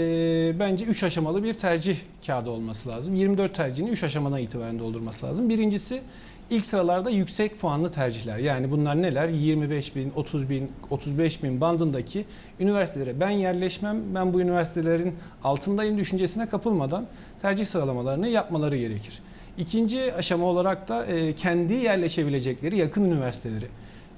bence 3 aşamalı bir tercih kağıdı olması lazım. 24 tercihini 3 aşamadan itibaren doldurması lazım. Birincisi ilk sıralarda yüksek puanlı tercihler. Yani bunlar neler? 25 bin, 30 bin, 35 bin bandındaki üniversitelere ben yerleşmem, ben bu üniversitelerin altındayım düşüncesine kapılmadan tercih sıralamalarını yapmaları gerekir. İkinci aşama olarak da e, kendi yerleşebilecekleri yakın üniversiteleri.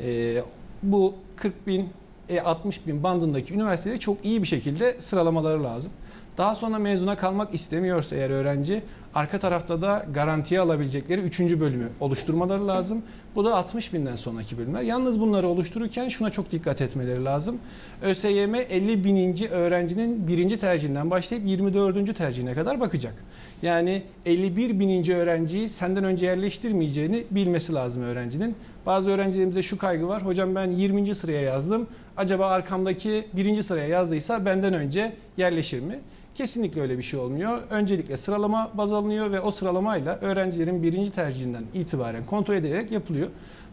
E, bu 40 bin, e, 60 bin bandındaki üniversiteleri çok iyi bir şekilde sıralamaları lazım. Daha sonra mezuna kalmak istemiyorsa eğer öğrenci arka tarafta da garantiye alabilecekleri 3. bölümü oluşturmaları lazım. Bu da 60 binden sonraki bölümler. Yalnız bunları oluştururken şuna çok dikkat etmeleri lazım. ÖSYM 50 bininci öğrencinin birinci tercihinden başlayıp 24. tercihine kadar bakacak. Yani 51 bininci öğrenciyi senden önce yerleştirmeyeceğini bilmesi lazım öğrencinin. Bazı öğrencilerimize şu kaygı var. Hocam ben 20. sıraya yazdım. Acaba arkamdaki birinci sıraya yazdıysa benden önce yerleşir mi? Kesinlikle öyle bir şey olmuyor. Öncelikle sıralama baz alınıyor ve o sıralamayla öğrencilerin birinci tercihinden itibaren kontrol edilerek yapılıyor.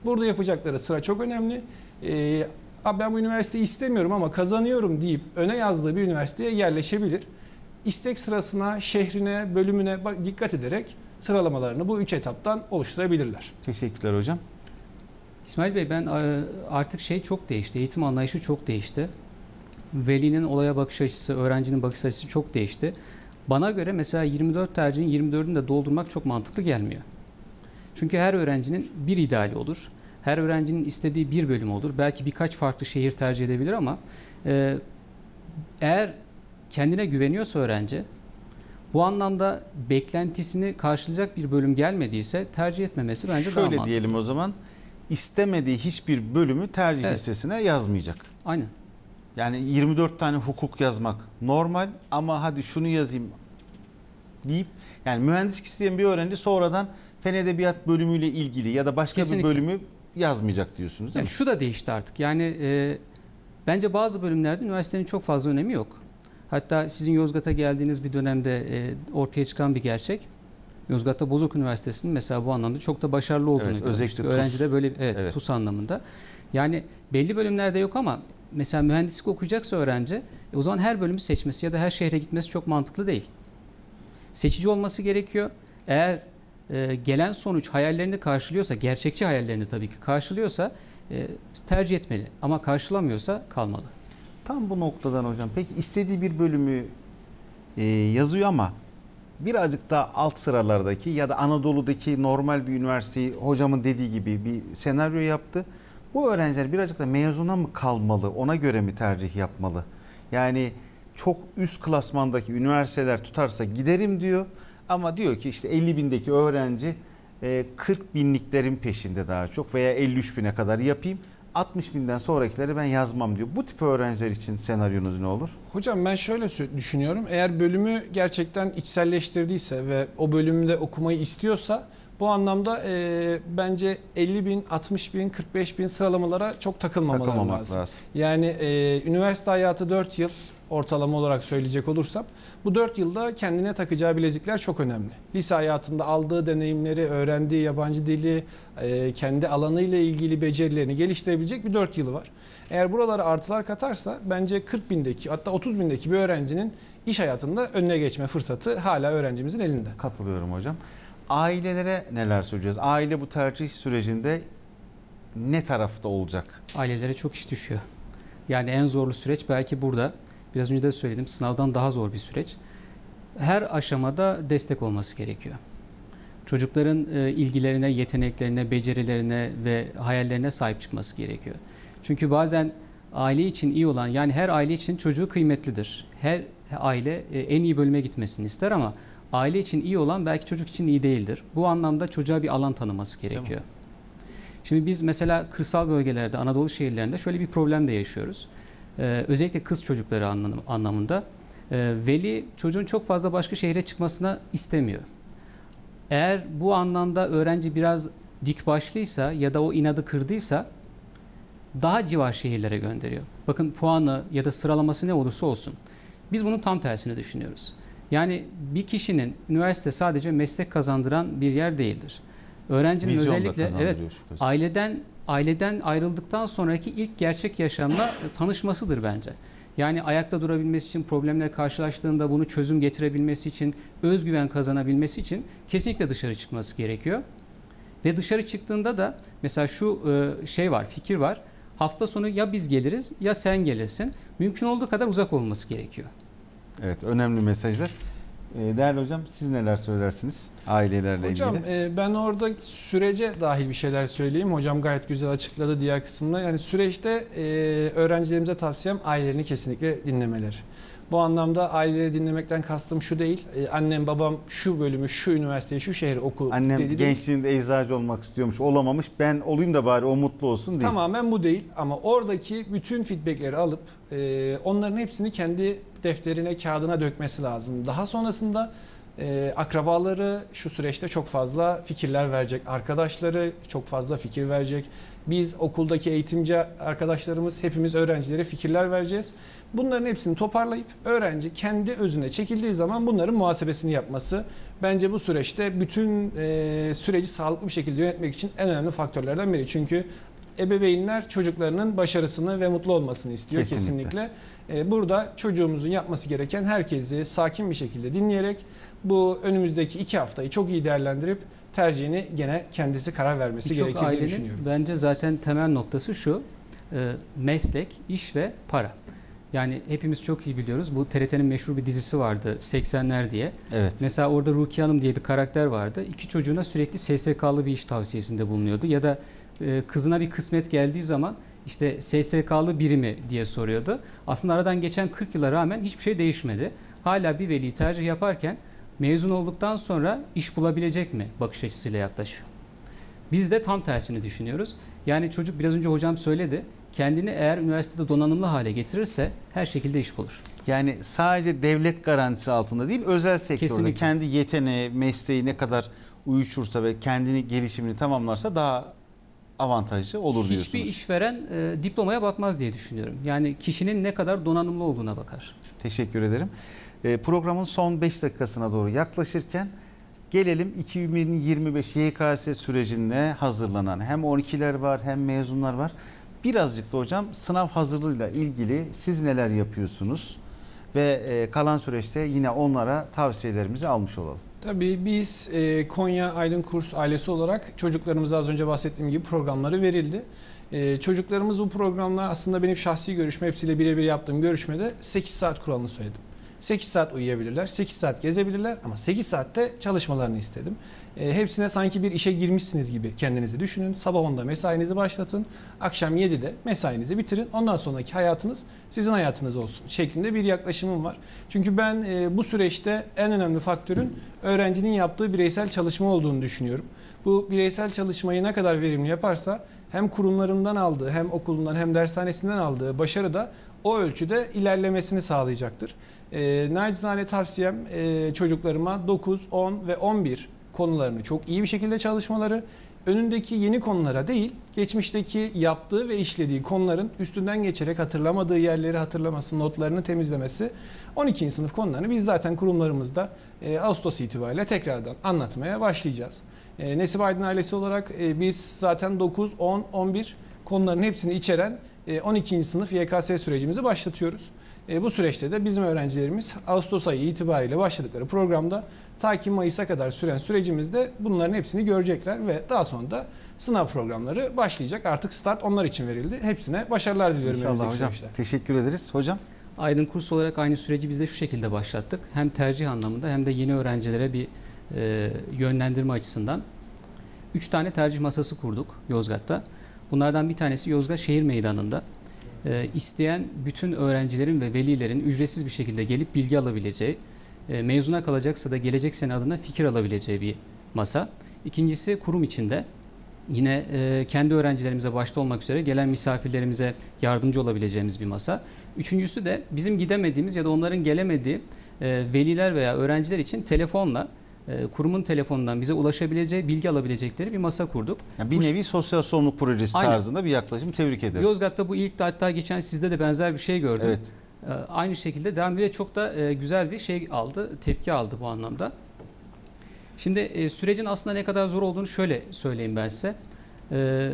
Burada yapacakları sıra çok önemli. Ee, "Abi ben bu üniversiteyi istemiyorum ama kazanıyorum deyip öne yazdığı bir üniversiteye yerleşebilir. İstek sırasına, şehrine, bölümüne bak- dikkat ederek sıralamalarını bu üç etaptan oluşturabilirler. Teşekkürler hocam. İsmail Bey ben e, artık şey çok değişti. Eğitim anlayışı çok değişti. Velinin olaya bakış açısı, öğrencinin bakış açısı çok değişti. Bana göre mesela 24 tercihin 24'ünü de doldurmak çok mantıklı gelmiyor. Çünkü her öğrencinin bir ideali olur. Her öğrencinin istediği bir bölüm olur. Belki birkaç farklı şehir tercih edebilir ama e, eğer kendine güveniyorsa öğrenci bu anlamda beklentisini karşılayacak bir bölüm gelmediyse tercih etmemesi bence daha Şöyle mantıklı. diyelim o zaman. istemediği hiçbir bölümü tercih Evet. listesine yazmayacak. Aynen. Yani 24 tane hukuk yazmak normal ama hadi şunu yazayım deyip yani mühendislik isteyen bir öğrenci sonradan fen edebiyat bölümüyle ilgili ya da başka Kesinlikle. bir bölümü yazmayacak diyorsunuz değil Yani mi? şu da değişti artık. Yani e, bence bazı bölümlerde üniversitenin çok fazla önemi yok. Hatta sizin Yozgat'a geldiğiniz bir dönemde e, ortaya çıkan bir gerçek. Yozgat'ta Bozok Üniversitesi'nin mesela bu anlamda çok da başarılı olduğunu Evet, özellikle TUS. Öğrenci de böyle evet, Evet. TUS anlamında. Yani belli bölümlerde yok ama mesela mühendislik okuyacaksa öğrenci e, o zaman her bölümü seçmesi ya da her şehre gitmesi çok mantıklı değil. Seçici olması gerekiyor. Eğer e, gelen sonuç hayallerini karşılıyorsa, gerçekçi hayallerini tabii ki karşılıyorsa e, tercih etmeli. Ama karşılamıyorsa kalmalı. Tam bu noktadan hocam. Peki istediği bir bölümü e, yazıyor ama birazcık da alt sıralardaki ya da Anadolu'daki normal bir üniversiteyi hocamın dediği gibi bir senaryo yaptı. Bu öğrenciler birazcık da mezuna mı kalmalı? Ona göre mi tercih yapmalı? Yani çok üst klasmandaki üniversiteler tutarsa giderim diyor. Ama diyor ki işte 50 bindeki öğrenci e, 40 binliklerin peşinde daha çok veya 53 bine kadar yapayım. 60 binden sonrakileri ben yazmam diyor. Bu tip öğrenciler için senaryonuz ne olur? Hocam ben şöyle düşünüyorum. Eğer bölümü gerçekten içselleştirdiyse ve o bölümde okumayı istiyorsa bu anlamda e, bence 50 bin, 60 bin, 45 bin sıralamalara çok takılmamaları Takılmamak lazım. lazım. Yani e, üniversite hayatı 4 yıl ortalama olarak söyleyecek olursam bu 4 yılda kendine takacağı bilezikler çok önemli. Lise hayatında aldığı deneyimleri, öğrendiği yabancı dili, e, kendi alanıyla ilgili becerilerini geliştirebilecek bir 4 yılı var. Eğer buralara artılar katarsa bence 40 bindeki hatta 30 bindeki bir öğrencinin iş hayatında önüne geçme fırsatı hala öğrencimizin elinde. Katılıyorum hocam. Ailelere neler söyleyeceğiz? Aile bu tercih sürecinde ne tarafta olacak? Ailelere çok iş düşüyor. Yani en zorlu süreç belki burada. Biraz önce de söyledim sınavdan daha zor bir süreç. Her aşamada destek olması gerekiyor. Çocukların e, ilgilerine, yeteneklerine, becerilerine ve hayallerine sahip çıkması gerekiyor. Çünkü bazen aile için iyi olan yani her aile için çocuğu kıymetlidir. Her aile e, en iyi bölüme gitmesini ister ama aile için iyi olan belki çocuk için iyi değildir. Bu anlamda çocuğa bir alan tanıması gerekiyor. Şimdi biz mesela kırsal bölgelerde, Anadolu şehirlerinde şöyle bir problem de yaşıyoruz. Ee, özellikle kız çocukları anlam- anlamında. Ee, veli çocuğun çok fazla başka şehre çıkmasına istemiyor. Eğer bu anlamda öğrenci biraz dik başlıysa ya da o inadı kırdıysa daha civar şehirlere gönderiyor. Bakın puanı ya da sıralaması ne olursa olsun. Biz bunun tam tersini düşünüyoruz. Yani bir kişinin üniversite sadece meslek kazandıran bir yer değildir. Öğrencinin Vizyon da özellikle evet aileden aileden ayrıldıktan sonraki ilk gerçek yaşamla tanışmasıdır bence. Yani ayakta durabilmesi için, problemle karşılaştığında bunu çözüm getirebilmesi için, özgüven kazanabilmesi için kesinlikle dışarı çıkması gerekiyor. Ve dışarı çıktığında da mesela şu e, şey var, fikir var. Hafta sonu ya biz geliriz ya sen gelirsin. Mümkün olduğu kadar uzak olması gerekiyor. Evet önemli mesajlar. Ee, Değerli hocam siz neler söylersiniz ailelerle Hocam ilgili? e, ben orada sürece dahil bir şeyler söyleyeyim. Hocam gayet güzel açıkladı diğer kısmında. Yani süreçte e, öğrencilerimize tavsiyem ailelerini kesinlikle dinlemeleri. Bu anlamda aileleri dinlemekten kastım şu değil. E, annem babam şu bölümü, şu üniversiteyi, şu şehri oku Annem dedi değil. gençliğinde eczacı olmak istiyormuş, olamamış. Ben olayım da bari o mutlu olsun değil. Tamamen bu değil ama oradaki bütün feedbackleri alıp e, onların hepsini kendi defterine, kağıdına dökmesi lazım. Daha sonrasında e, akrabaları şu süreçte çok fazla fikirler verecek. Arkadaşları çok fazla fikir verecek. Biz okuldaki eğitimci arkadaşlarımız hepimiz öğrencilere fikirler vereceğiz. Bunların hepsini toparlayıp öğrenci kendi özüne çekildiği zaman bunların muhasebesini yapması bence bu süreçte bütün e, süreci sağlıklı bir şekilde yönetmek için en önemli faktörlerden biri. Çünkü ebeveynler çocuklarının başarısını ve mutlu olmasını istiyor Kesinlikle. kesinlikle. E, burada çocuğumuzun yapması gereken herkesi sakin bir şekilde dinleyerek bu önümüzdeki iki haftayı çok iyi değerlendirip tercihini gene kendisi karar vermesi Birçok gerekir diye düşünüyorum. bence zaten temel noktası şu. e, meslek, iş ve para. Yani hepimiz çok iyi biliyoruz. Bu TRT'nin meşhur bir dizisi vardı 80'ler diye. Evet. Mesela orada Rukiye Hanım diye bir karakter vardı. İki çocuğuna sürekli SSK'lı bir iş tavsiyesinde bulunuyordu. Ya da e, kızına bir kısmet geldiği zaman işte SSK'lı biri mi diye soruyordu. Aslında aradan geçen 40 yıla rağmen hiçbir şey değişmedi. Hala bir veli tercih yaparken mezun olduktan sonra iş bulabilecek mi bakış açısıyla yaklaşıyor. Biz de tam tersini düşünüyoruz. Yani çocuk biraz önce hocam söyledi. Kendini eğer üniversitede donanımlı hale getirirse her şekilde iş bulur. Yani sadece devlet garantisi altında değil, özel sektörde Kesinlikle. kendi yeteneği, mesleği ne kadar uyuşursa ve kendini gelişimini tamamlarsa daha avantajlı olur diyorsunuz. Hiçbir işveren e, diplomaya bakmaz diye düşünüyorum. Yani kişinin ne kadar donanımlı olduğuna bakar. Teşekkür ederim. Ee, programın son 5 dakikasına doğru yaklaşırken gelelim 2025 YKS sürecinde hazırlanan hem 12'ler var hem mezunlar var. Birazcık da hocam sınav hazırlığıyla ilgili siz neler yapıyorsunuz? Ve e, kalan süreçte yine onlara tavsiyelerimizi almış olalım. Tabii biz e, Konya Aydın Kurs ailesi olarak çocuklarımıza az önce bahsettiğim gibi programları verildi. E, çocuklarımız bu programlar aslında benim şahsi görüşme hepsiyle birebir yaptığım görüşmede 8 saat kuralını söyledim. 8 saat uyuyabilirler, 8 saat gezebilirler ama 8 saatte çalışmalarını istedim. E, hepsine sanki bir işe girmişsiniz gibi kendinizi düşünün. Sabah 10'da mesainizi başlatın, akşam 7'de mesainizi bitirin. Ondan sonraki hayatınız sizin hayatınız olsun şeklinde bir yaklaşımım var. Çünkü ben e, bu süreçte en önemli faktörün öğrencinin yaptığı bireysel çalışma olduğunu düşünüyorum. Bu bireysel çalışmayı ne kadar verimli yaparsa hem kurumlarından aldığı hem okulundan hem dershanesinden aldığı başarı da o ölçüde ilerlemesini sağlayacaktır. E, nacizane tavsiyem e, çocuklarıma 9, 10 ve 11 konularını çok iyi bir şekilde çalışmaları, önündeki yeni konulara değil, geçmişteki yaptığı ve işlediği konuların üstünden geçerek hatırlamadığı yerleri hatırlaması, notlarını temizlemesi. 12. sınıf konularını biz zaten kurumlarımızda e, Ağustos itibariyle tekrardan anlatmaya başlayacağız. E, Nesip Aydın ailesi olarak e, biz zaten 9, 10, 11 konuların hepsini içeren e, 12. sınıf YKS sürecimizi başlatıyoruz. E, bu süreçte de bizim öğrencilerimiz Ağustos ayı itibariyle başladıkları programda ta ki Mayıs'a kadar süren sürecimizde bunların hepsini görecekler ve daha sonra da sınav programları başlayacak. Artık start onlar için verildi. Hepsine başarılar diliyorum İnşallah hocam. süreçte. Teşekkür ederiz. Hocam Aydın kurs olarak aynı süreci biz de şu şekilde başlattık. Hem tercih anlamında hem de yeni öğrencilere bir e, yönlendirme açısından. Üç tane tercih masası kurduk Yozgat'ta. Bunlardan bir tanesi Yozgat Şehir Meydanı'nda. E, isteyen bütün öğrencilerin ve velilerin ücretsiz bir şekilde gelip bilgi alabileceği, e, mezuna kalacaksa da gelecek sene adına fikir alabileceği bir masa. İkincisi kurum içinde. Yine e, kendi öğrencilerimize başta olmak üzere gelen misafirlerimize yardımcı olabileceğimiz bir masa. Üçüncüsü de bizim gidemediğimiz ya da onların gelemediği e, veliler veya öğrenciler için telefonla e, kurumun telefonundan bize ulaşabileceği, bilgi alabilecekleri bir masa kurduk. yani bir Bu- nevi sosyal sorumluluk projesi Aynen. tarzında bir yaklaşım. Tebrik ederim. Yozgat'ta bu ilk de hatta geçen sizde de benzer bir şey gördüm. Evet. E, aynı şekilde devam ediyor. Çok da e, güzel bir şey aldı, tepki aldı bu anlamda. Şimdi e, sürecin aslında ne kadar zor olduğunu şöyle söyleyeyim ben size. E,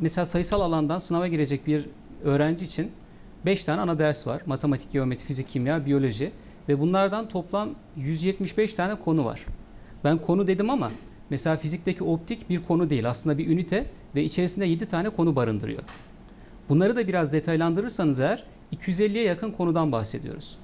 mesela sayısal alandan sınava girecek bir öğrenci için 5 tane ana ders var. Matematik, geometri, fizik, kimya, biyoloji ve bunlardan toplam 175 tane konu var. Ben konu dedim ama mesela fizikteki optik bir konu değil. Aslında bir ünite ve içerisinde 7 tane konu barındırıyor. Bunları da biraz detaylandırırsanız eğer 250'ye yakın konudan bahsediyoruz.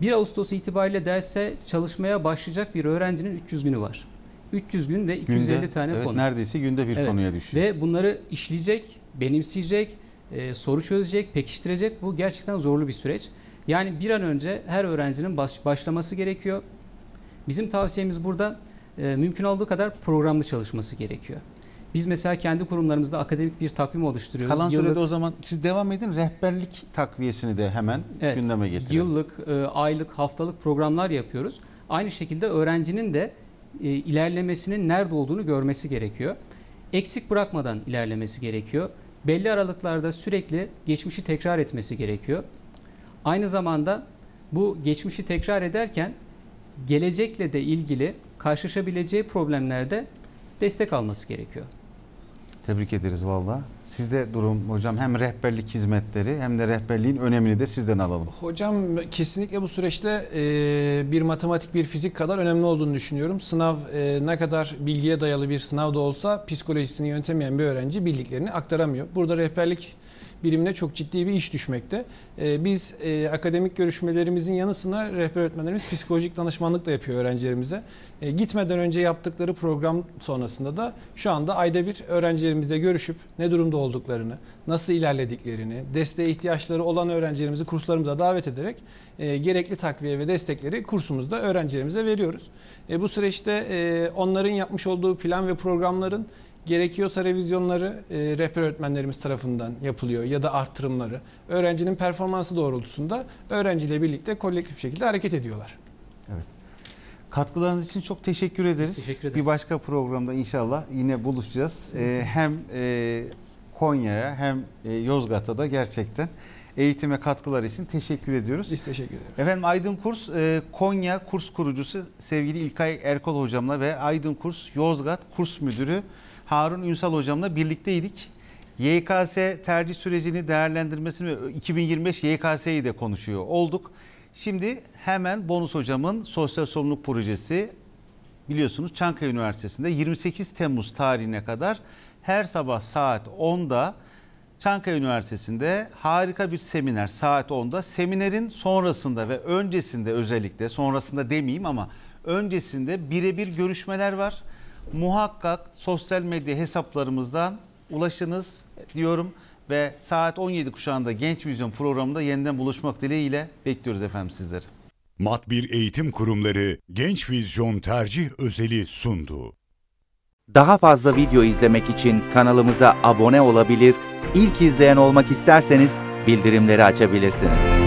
1 Ağustos itibariyle derse çalışmaya başlayacak bir öğrencinin 300 günü var. 300 gün ve 250 Günde, tane evet, konu. neredeyse günde bir Evet. konuya düşüyor. Ve bunları işleyecek, benimseyecek, e, soru çözecek, pekiştirecek. Bu gerçekten zorlu bir süreç. Yani bir an önce her öğrencinin baş- başlaması gerekiyor. Bizim tavsiyemiz burada e, mümkün olduğu kadar programlı çalışması gerekiyor. Biz mesela kendi kurumlarımızda akademik bir takvim oluşturuyoruz. Kalan Yıllık- sürede o zaman siz devam edin. Rehberlik takviyesini de hemen Evet, gündeme getirelim. Yıllık, e, aylık, haftalık programlar yapıyoruz. Aynı şekilde öğrencinin de e, ilerlemesinin nerede olduğunu görmesi gerekiyor. Eksik bırakmadan ilerlemesi gerekiyor. Belli aralıklarda sürekli geçmişi tekrar etmesi gerekiyor. Aynı zamanda bu geçmişi tekrar ederken gelecekle de ilgili karşılaşabileceği problemlerde destek alması gerekiyor. Tebrik ederiz valla. Sizde durum hocam hem rehberlik hizmetleri hem de rehberliğin önemini de sizden alalım. Hocam kesinlikle bu süreçte e, bir matematik bir fizik kadar önemli olduğunu düşünüyorum. Sınav e, ne kadar bilgiye dayalı bir sınav da olsa psikolojisini yönetemeyen bir öğrenci bildiklerini aktaramıyor. Burada rehberlik birimine çok ciddi bir iş düşmekte. E, biz e, akademik görüşmelerimizin yanı sıra rehber öğretmenlerimiz psikolojik danışmanlık da yapıyor öğrencilerimize. E, gitmeden önce yaptıkları program sonrasında da şu anda ayda bir öğrencilerimizle görüşüp ne durumda olduklarını, nasıl ilerlediklerini, desteğe ihtiyaçları olan öğrencilerimizi kurslarımıza davet ederek e, gerekli takviye ve destekleri kursumuzda öğrencilerimize veriyoruz. E, bu süreçte onların yapmış olduğu plan ve programların gerekiyorsa revizyonları e, rehber öğretmenlerimiz tarafından yapılıyor ya da artırımları. Öğrencinin performansı doğrultusunda öğrenciyle birlikte kolektif şekilde hareket ediyorlar. Katkılarınız için çok teşekkür ederiz. Teşekkür ederiz. Bir başka programda inşallah yine buluşacağız. Ee, hem e, Konya'ya hem e, Yozgat'a da gerçekten eğitime katkılar için teşekkür ediyoruz. Biz teşekkür ederiz. Efendim Aydın Kurs e, Konya kurs kurucusu sevgili İlkay Erkol hocamla ve Aydın Kurs Yozgat kurs müdürü Harun Ünsal hocamla birlikteydik. YKS tercih sürecini değerlendirmesini ve 2025 YKS'yi de konuşuyor olduk. Şimdi hemen Bonus hocamın sosyal sorumluluk projesi biliyorsunuz Çankaya Üniversitesi'nde 28 Temmuz tarihine kadar her sabah saat 10'da Çankaya Üniversitesi'nde harika bir seminer saat 10'da. Seminerin sonrasında ve öncesinde özellikle sonrasında demeyeyim ama öncesinde birebir görüşmeler var. Muhakkak sosyal medya hesaplarımızdan ulaşınız diyorum ve saat 17 kuşağında Genç Vizyon programında yeniden buluşmak dileğiyle bekliyoruz efendim sizleri. Mat 1 Eğitim Kurumları Genç Vizyon Tercih Özeli sundu. Daha fazla video izlemek için kanalımıza abone olabilir, ilk izleyen olmak isterseniz bildirimleri açabilirsiniz.